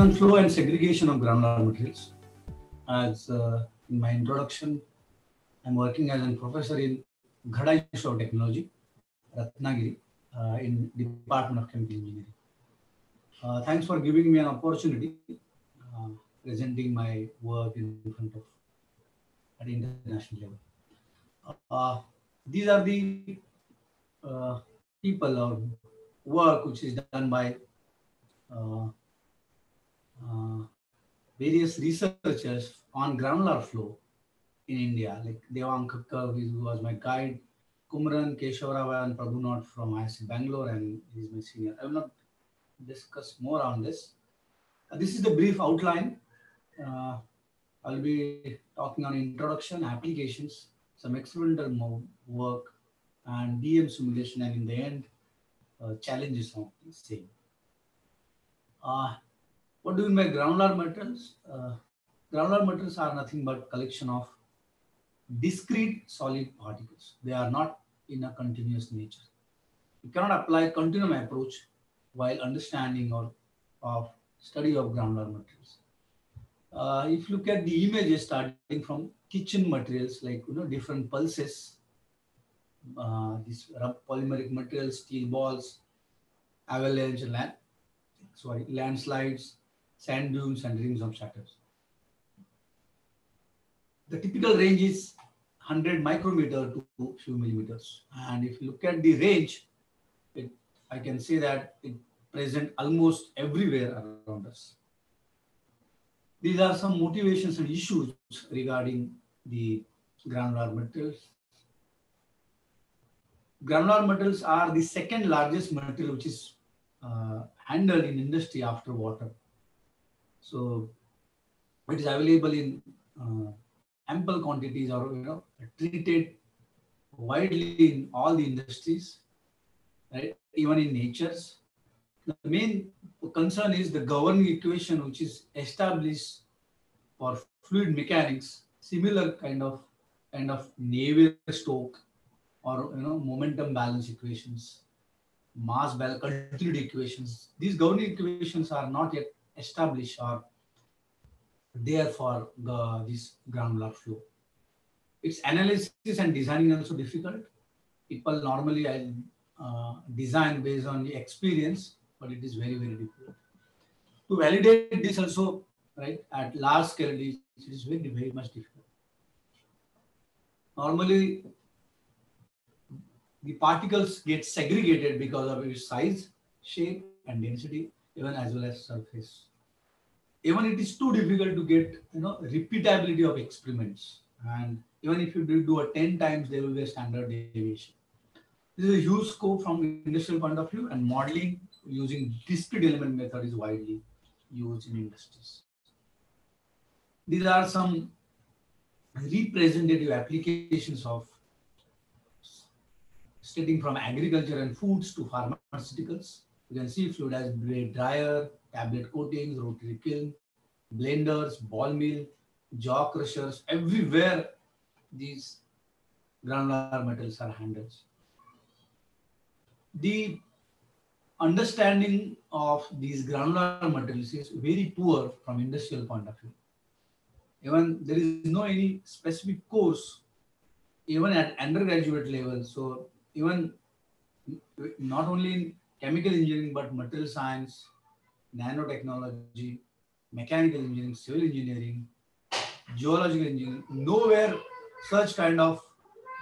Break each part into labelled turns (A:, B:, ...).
A: on flow and segregation of granular materials. As uh, in my introduction, I'm working as a professor in Gharda Institute of Technology, Ratnagiri, uh, in Department of Chemical Engineering. Uh, thanks for giving me an opportunity uh, presenting my work in front of at international level. Uh, these are the uh, people or work which is done by various researchers on granular flow in India, like Devang Khakhar, who was my guide, Kumaran Keshavarao and Prabhu Nott from IISc Bangalore, and he's my senior. I will not discuss more on this. Uh, this is the brief outline. Uh, I'll be talking on introduction, applications, some experimental work, and DEM simulation, and in the end, uh, challenges of the same. What do you mean by granular metals? Uh, granular metals are nothing but collection of discrete solid particles. They are not in a continuous nature. You cannot apply continuum approach while understanding or of study of granular materials. Uh, if you look at the images starting from kitchen materials like you know different pulses, uh, these polymeric materials, steel balls, avalanche, land, sorry, landslides, sand dunes, and rings of Saturn. The typical range is 100 micrometer to few millimeters. And if you look at the range, it, I can say that it present almost everywhere around us. These are some motivations and issues regarding the granular metals. Granular metals are the second largest material which is uh, handled in industry after water. So it is available in uh, ample quantities or you know treated widely in all the industries, right? Even in natures. The main concern is the governing equation which is established for fluid mechanics, similar kind of kind of Navier-Stokes or you know momentum balance equations, mass balance continuity equations. These governing equations are not yet established or there for the, this granular flow. Its analysis and designing also difficult. People normally uh, design based on the experience, but it is very, very difficult. To validate this also, right, at large scale, it is very, very much difficult. Normally, the particles get segregated because of its size, shape, and density, even as well as surface. Even it is too difficult to get you know repeatability of experiments. And even if you do a 10 times there will be a standard deviation. This is a huge scope from industrial point of view and modeling using discrete element method is widely used in industries. These are some representative applications of starting from agriculture and foods to pharmaceuticals you can see fluidized dryer tablet coatings, rotary kiln, blenders, ball mill, jaw crushers, everywhere these granular metals are handled. The understanding of these granular materials is very poor from industrial point of view. Even there is no any specific course, even at undergraduate level. So even not only in chemical engineering, but material science, nanotechnology, mechanical engineering, civil engineering, geological engineering, nowhere such kind of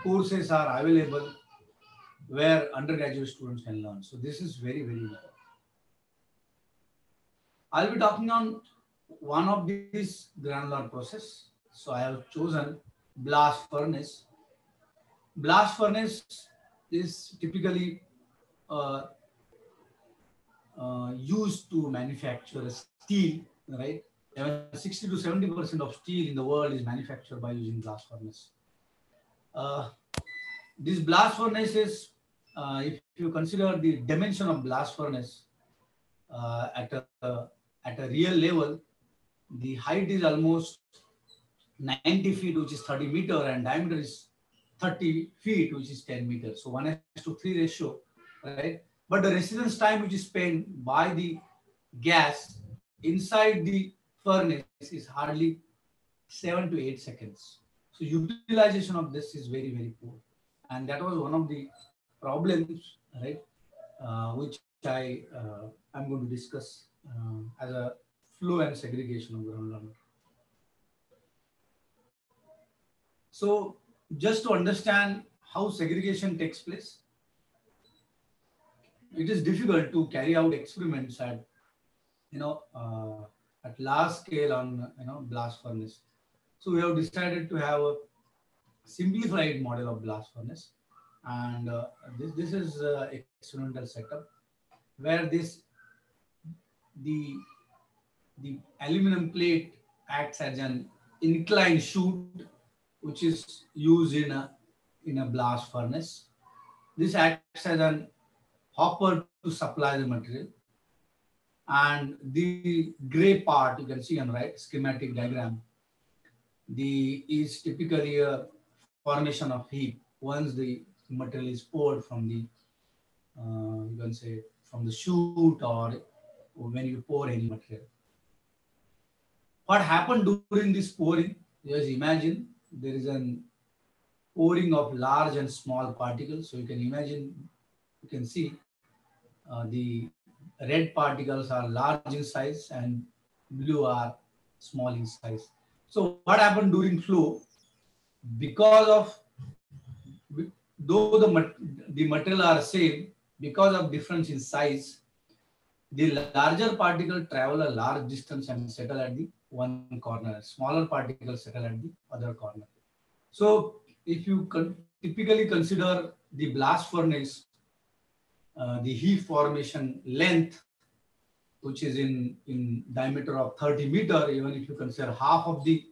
A: courses are available where undergraduate students can learn. So this is very, very important. I'll be talking on one of these granular process. So I have chosen blast furnace. Blast furnace is typically uh, uh, used to manufacture steel, right? 60 to 70% of steel in the world is manufactured by using blast furnace. Uh, this blast furnace is, uh, if you consider the dimension of blast furnace uh, at, a, at a real level, the height is almost 90 feet, which is 30 meter, and diameter is 30 feet, which is 10 meters. So 1 is to 3 ratio, right? But the residence time which is spent by the gas inside the furnace is hardly seven to eight seconds. So utilization of this is very, very poor. And that was one of the problems, right, uh, which I uh, am going to discuss uh, as a flow and segregation of ground material. So just to understand how segregation takes place, it is difficult to carry out experiments at, you know, uh, at large scale on, you know, blast furnace. So we have decided to have a simplified model of blast furnace. And uh, this, this is uh, experimental setup where this, the, the aluminum plate acts as an inclined chute, which is used in a, in a blast furnace. This acts as an hopper to supply the material. And the gray part you can see on right schematic diagram, the is typically a formation of heat once the material is poured from the uh, you can say from the chute or when you pour any material. What happened during this pouring? Just imagine there is an pouring of large and small particles. So you can imagine, you can see uh, the red particles are large in size and blue are small in size. So what happened during flow? Because of, though the, the material are same, because of difference in size, the larger particle travel a large distance and settle at the one corner. Smaller particles settle at the other corner. So if you typically consider the blast furnace, uh, the heat formation length, which is in, in diameter of 30 meter, even if you consider half of the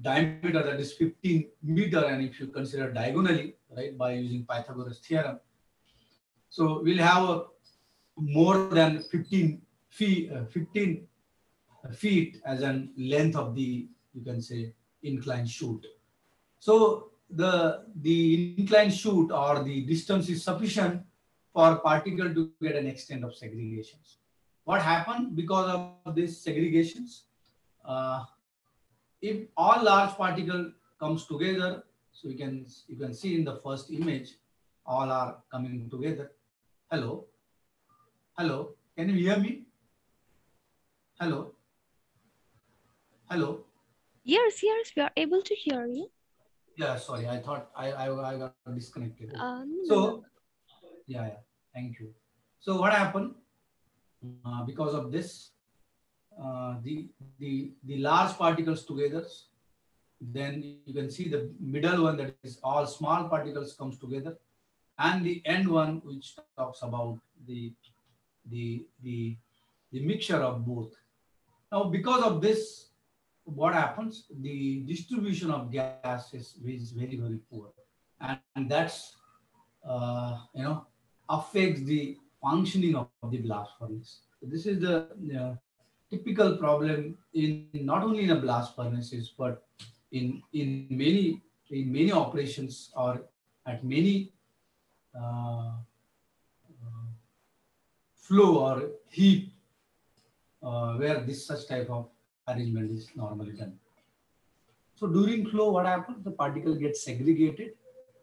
A: diameter, that is 15 meter, and if you consider diagonally, right, by using Pythagoras theorem. So we'll have a more than 15 feet, uh, 15 feet as an length of the, you can say, inclined chute. So the, the inclined chute or the distance is sufficient for particle to get an extent of segregations. What happened because of these segregations? Uh, if all large particle comes together, so you can you can see in the first image, all are coming together. Hello, hello, can you hear me? Hello, hello.
B: Yes, yes, we are able to hear you.
A: Yeah, sorry, I thought I I, I got disconnected.
B: No,
A: so. Yeah, yeah, thank you. So what happened? Uh, because of this, uh, the the the large particles together, then you can see the middle one that is all small particles comes together, and the end one which talks about the the the the mixture of both. Now, because of this, what happens? The distribution of gas is, is very very poor, and, and that's uh, you know affects the functioning of, the blast furnace. So this is the uh, typical problem in not only in a blast furnaces but in in many in many operations or at many uh, uh, flow or heat uh, where this such type of arrangement is normally done. So during flow, what happens? The particle gets segregated.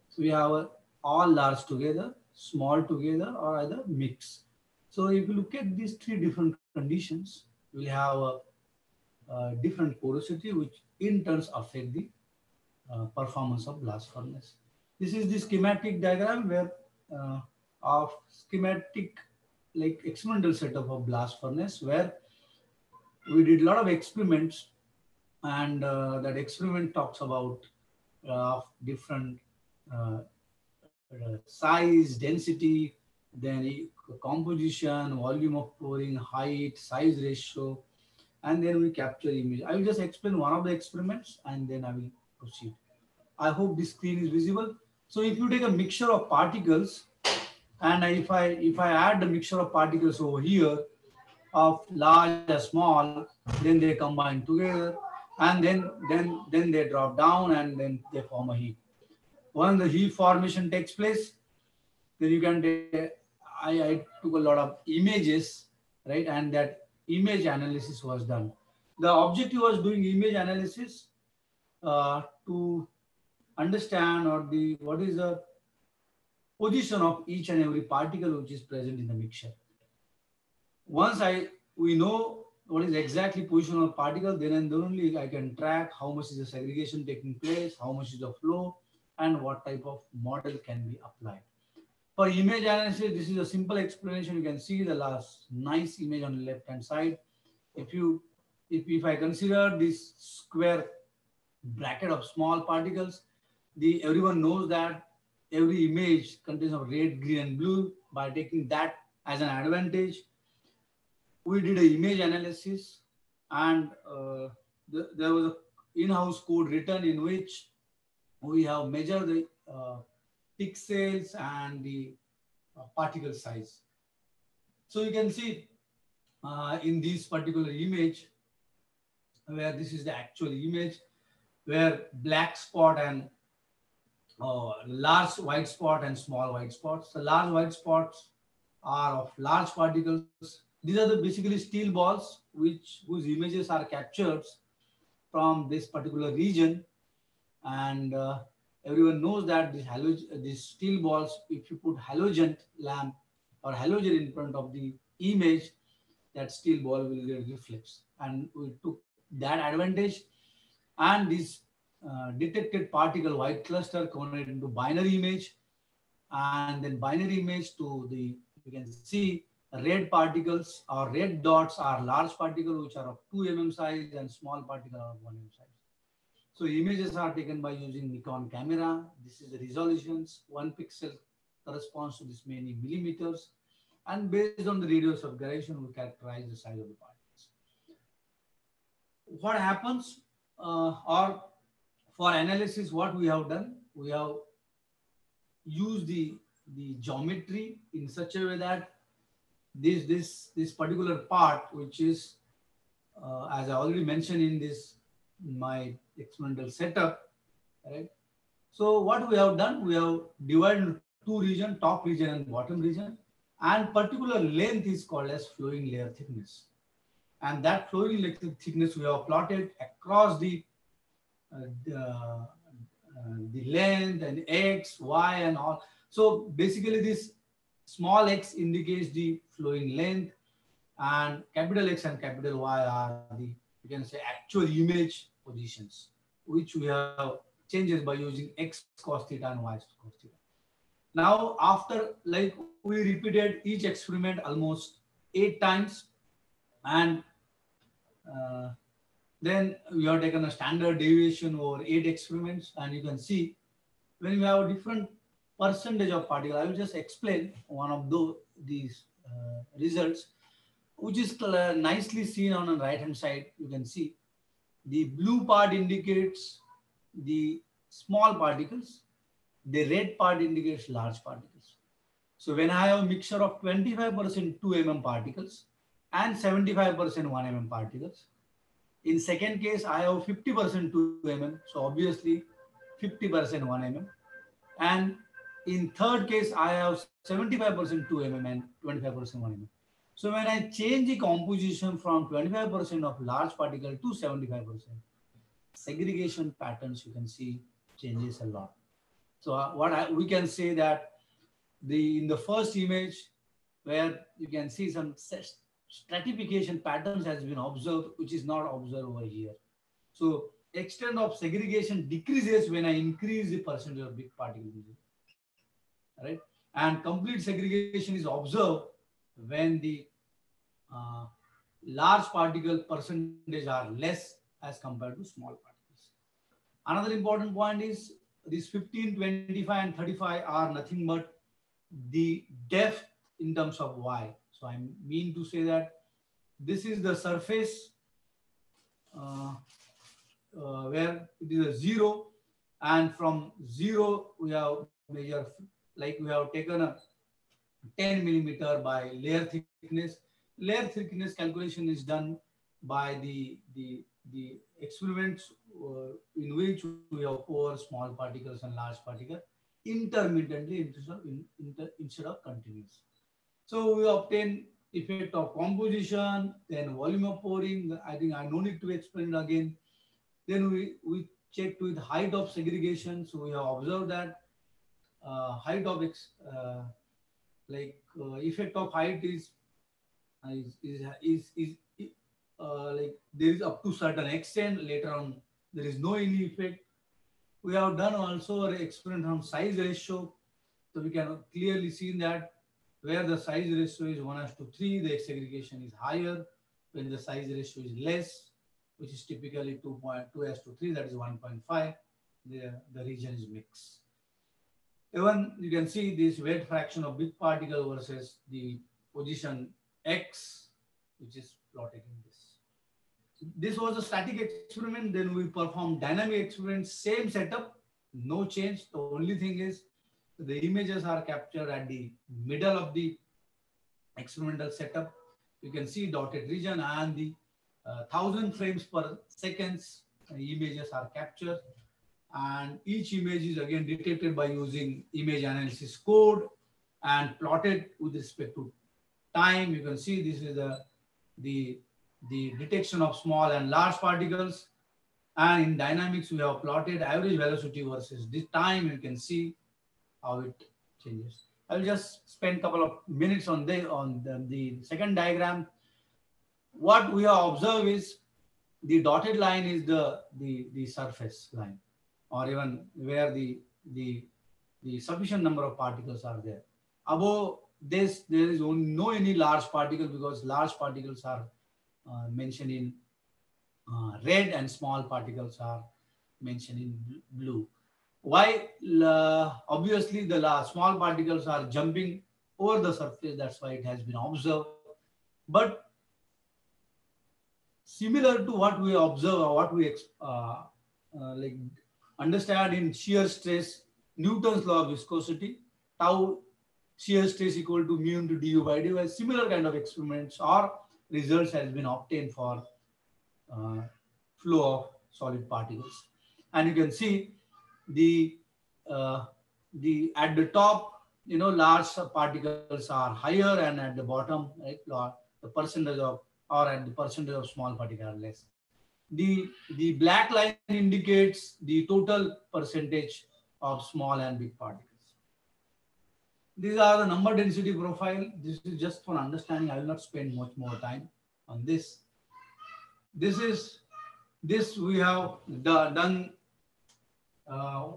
A: So we have all large together, small together, or either mix. So if you look at these three different conditions, we'll have a, a different porosity, which in turns affect the uh, performance of blast furnace. This is the schematic diagram where uh, of schematic like experimental setup of blast furnace where we did a lot of experiments and uh, that experiment talks about uh, different uh, Uh, size, density, then composition, volume of pouring, height, size ratio, and then we capture image. I will just explain one of the experiments and then I will proceed. I hope this screen is visible. So if you take a mixture of particles, and if I if I add the mixture of particles over here of large or small, then they combine together, and then then then they drop down and then they form a heap. When the heap formation takes place, then you can take, I, I took a lot of images, right? And that image analysis was done. The objective was doing image analysis uh, to understand or the what is the position of each and every particle which is present in the mixture. Once I we know what is exactly position of particle, then and then only I can track how much is the segregation taking place, how much is the flow, and what type of model can be applied. For image analysis, this is a simple explanation. You can see the last nice image on the left hand side. If you if, if I consider this square bracket of small particles, the everyone knows that every image contains of red, green, and blue. By taking that as an advantage, we did an image analysis, and uh, the, there was an in-house code written in which we have measured the uh, pixels and the uh, particle size. So you can see uh, in this particular image, where this is the actual image, where black spot and uh, large white spot and small white spots. The large white spots are of large particles. These are the basically steel balls which whose images are captured from this particular region. And uh, everyone knows that these, halogen, these steel balls, if you put halogen lamp or halogen in front of the image, that steel ball will get reflects. And we took that advantage. And this uh, detected particle white cluster converted into binary image and then binary image to the you can see red particles or red dots are large particles which are of 2 mm size and small particle are 1 mm size. So images are taken by using Nikon camera. This is the resolutions. One pixel corresponds to this many millimeters. And based on the radius of gyration, we characterize the size of the particles. What happens uh, or for analysis, what we have done, we have used the, the geometry in such a way that this, this, this particular part, which is, uh, as I already mentioned in this, my experimental setup, right? So what we have done, we have divided two region, top region and bottom region, and particular length is called as flowing layer thickness. And that flowing layer thickness we have plotted across the uh, uh, the length and x, y, and all. So basically, this small x indicates the flowing length, and capital X and capital Y are the you can say actual image positions, which we have changes by using x cos theta and y cos theta. Now, after like we repeated each experiment almost eight times, and uh, then we have taken a standard deviation over eight experiments and you can see when we have a different percentage of particle, I will just explain one of those, these uh, results, which is nicely seen on the right hand side. You can see the blue part indicates the small particles. The red part indicates large particles. So when I have a mixture of 25% 2 mm particles and 75% 1 mm particles, in second case, I have 50% 2 mm. So obviously 50% 1 mm. And in third case, I have 75% 2 mm and 25% 1 mm. So when I change the composition from 25% of large particle to 75%, segregation patterns you can see changes a lot. So uh, what I, we can say that the in the first image where you can see some stratification patterns has been observed, which is not observed over here. So extent of segregation decreases when I increase the percentage of big particles. Right? And complete segregation is observed when the uh, large particle percentage are less as compared to small particles. Another important point is these 15, 25, and 35 are nothing but the depth in terms of Y. So I mean to say that this is the surface uh, uh, where it is a zero and from zero we have measure like we have taken a 10 millimeter by layer thickness. Layer thickness calculation is done by the, the, the experiments uh, in which we have pour small particles and large particles intermittently instead of, in, inter, instead of continuous. So we obtain effect of composition, then volume of pouring. I think I no need to explain again. Then we, we checked with height of segregation. So we have observed that uh, height of uh, like uh, effect of height is is is is, is uh, like there is up to certain extent. Later on, there is no any effect. We have done also an experiment on size ratio, so we can clearly see that where the size ratio is 1 as to 3, the segregation is higher. When the size ratio is less, which is typically 2.2 as to 3, that is 1.5, the, the region is mixed. Even you can see this weight fraction of big particle versus the position x, which is plotted in this. This was a static experiment. Then we performed dynamic experiment, same setup, no change. The only thing is the images are captured at the middle of the experimental setup. You can see dotted region and the uh, thousand frames per seconds images are captured and each image is again detected by using image analysis code and plotted with respect to time. You can see this is the, the, the detection of small and large particles. And in dynamics, we have plotted average velocity versus the time. You can see how it changes. I'll just spend a couple of minutes on the, on the, the second diagram. What we have observed is the dotted line is the, the, the surface line or even where the, the, the sufficient number of particles are there. Above this, there is no any large particle because large particles are uh, mentioned in uh, red and small particles are mentioned in blue. Why? Uh, obviously, the small particles are jumping over the surface. That's why it has been observed. But similar to what we observe or what we uh, uh, like understand in shear stress, Newton's law of viscosity, tau shear stress equal to mu into du by dy. Similar kind of experiments or results has been obtained for uh, flow of solid particles. And you can see the uh, the at the top, you know, large particles are higher, and at the bottom, right, the percentage of or at the percentage of small particles are less. The the black line indicates the total percentage of small and big particles. These are the number density profile. This is just for understanding. I will not spend much more time on this. This is this we have done uh,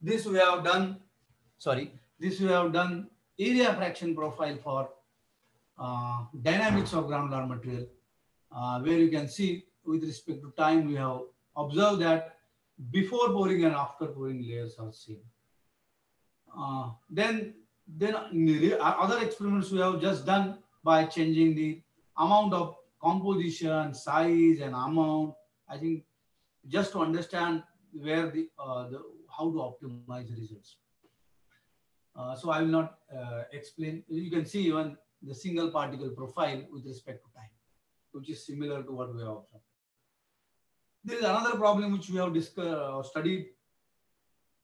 A: this we have done, sorry, this we have done area fraction profile for uh, dynamics of granular material, uh, where you can see with respect to time, we have observed that before pouring and after pouring layers are seen. Uh, then, then other experiments we have just done by changing the amount of composition, size, and amount. I think just to understand where the, uh, the how to optimize results. Uh, so I will not uh, explain. You can see even the single particle profile with respect to time, which is similar to what we have observed. There is another problem which we have discussed, uh, studied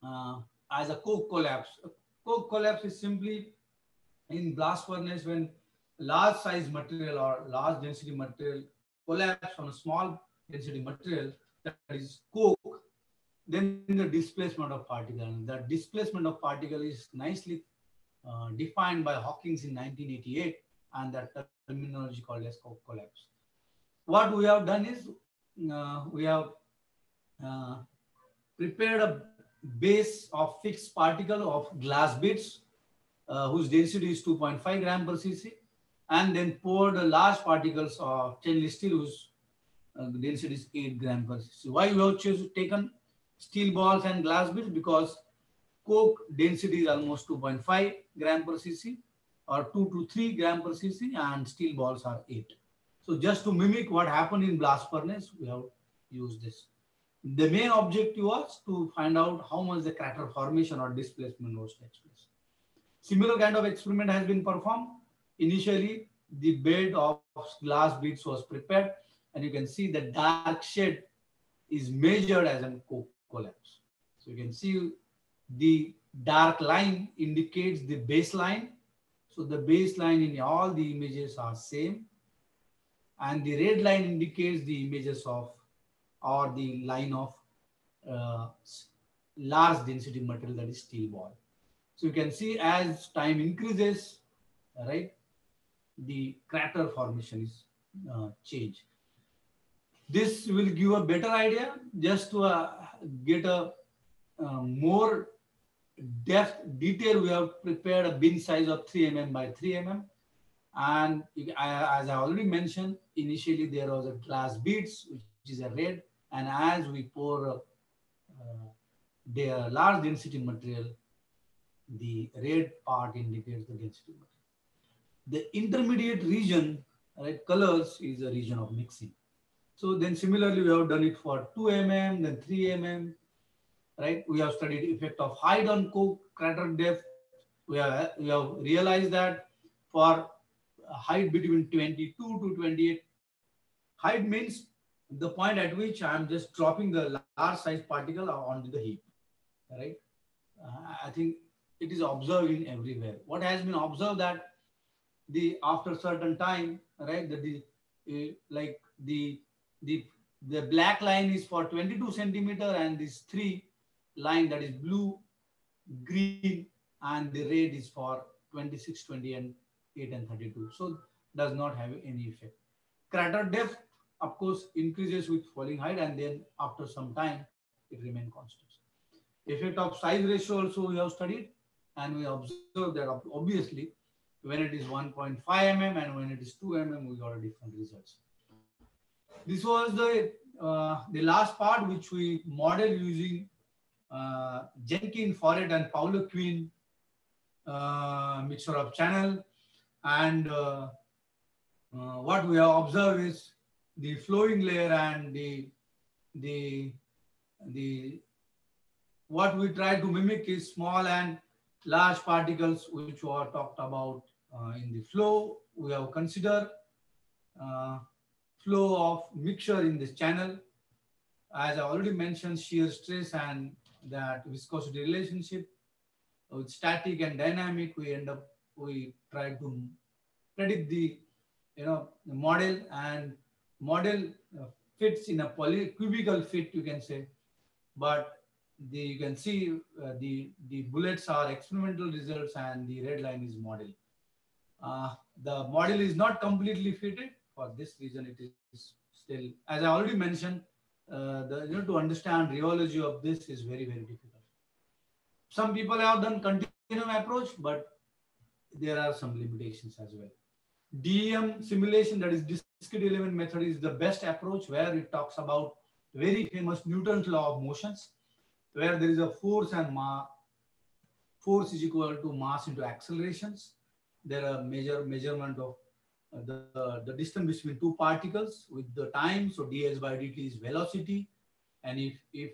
A: uh, as a coke collapse. A coke collapse is simply in blast furnace when large size material or large density material collapse on a small density material that is coke, then the displacement of particle. That displacement of particle is nicely uh, defined by Hawkins in 1988 and that terminology called as collapse. What we have done is uh, we have uh, prepared a base of fixed particle of glass beads uh, whose density is 2.5 gram per cc and then poured large particles of stainless steel whose uh, density is 8 gram per cc. Why we have chosen, taken steel balls and glass beads? Because coke density is almost 2.5 gram per cc or 2 to 3 gram per cc and steel balls are 8. So just to mimic what happened in blast furnace, we have used this. The main objective was to find out how much the crater formation or displacement was takes place. Similar kind of experiment has been performed. Initially, the bed of glass beads was prepared and you can see the dark shade is measured as a collapse. So you can see the dark line indicates the baseline. So the baseline in all the images are same. And the red line indicates the images of or the line of uh, large density material that is steel ball. So you can see as time increases, right, the crater formation is uh, changed. This will give a better idea just to uh, get a uh, more depth detail. We have prepared a bin size of 3 mm by 3 mm. And as I already mentioned, initially there was a glass beads, which is a red. And as we pour uh, the large density material, the red part indicates the density material. The intermediate region, right, colors is a region of mixing. So then similarly, we have done it for 2 mm, then 3 mm, right? We have studied effect of height on core crater depth. We have, we have realized that for height between 22 to 28, height means the point at which I am just dropping the large size particle onto the heap, right? Uh, I think it is observed in everywhere. What has been observed that the after certain time, right, that the uh, like the the the black line is for 22 centimeter and this three line that is blue, green, and the red is for 26, 20, and 8 and 32. So does not have any effect. Crater depth, of course, increases with falling height, and then after some time, it remains constant. Effect of size ratio also we have studied, and we observed that obviously when it is 1.5 mm and when it is 2 mm, we got a different results. This was the uh, the last part which we model using uh, Jenkin, Forterre, and Pouliquen uh, mixture of channel. And uh, uh, what we have observed is the flowing layer and the the the what we try to mimic is small and large particles which were talked about in the flow. We have considered flow of mixture in this channel. As I already mentioned, shear stress and that viscosity relationship with static and dynamic, we end up, we try to predict the, you know, the model and model uh, fits in a poly cubical fit, you can say, but the, you can see uh, the, the bullets are experimental results and the red line is model. Uh, the model is not completely fitted. For this reason, it is still, as I already mentioned, uh, the, you know, to understand rheology of this is very, very difficult. Some people have done continuum approach, but there are some limitations as well. DEM simulation, that is discrete element method is the best approach where it talks about very famous Newton's law of motions, where there is a force and mass, force is equal to mass into accelerations. There are measure measurement of uh, the, the distance between two particles with the time. So ds by dt is velocity. And if, if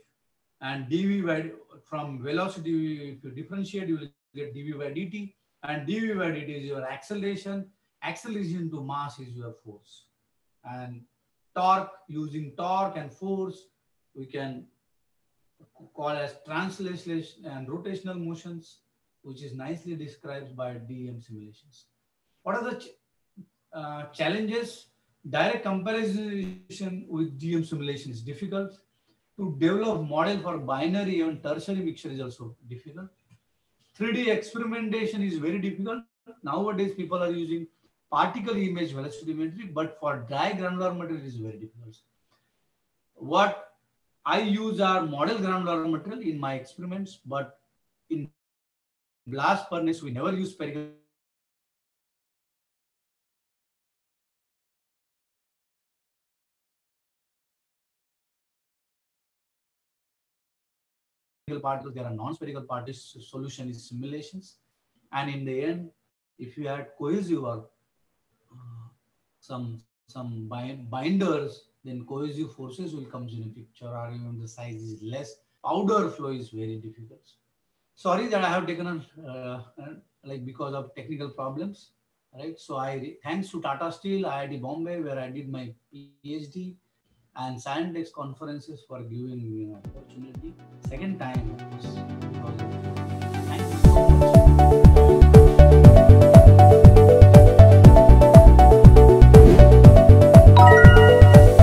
A: and dv by, from velocity, if you differentiate, you will get dv by dt. And dv by dt is your acceleration. Acceleration to mass is your force. And torque, using torque and force, we can call as translation and rotational motions, which is nicely described by DEM simulations. What are the uh, challenges, direct comparison with DEM simulation is difficult. To develop model for binary and tertiary mixture is also difficult. 3D experimentation is very difficult. Nowadays, people are using particle image velocimetry, but for dry granular material is very difficult. What I use are model granular material in my experiments, but in blast furnace, we never use spherical particles, there are non-spherical particles, solution is simulations. And in the end, if you add cohesive or uh, some some binders, then cohesive forces will come in picture or even the size is less. Powder flow is very difficult. Sorry that I have taken a, uh, like because of technical problems, right? So I, thanks to Tata Steel, IIT Bombay, where I did my PhD and Scientex conferences for giving me an opportunity. Second time,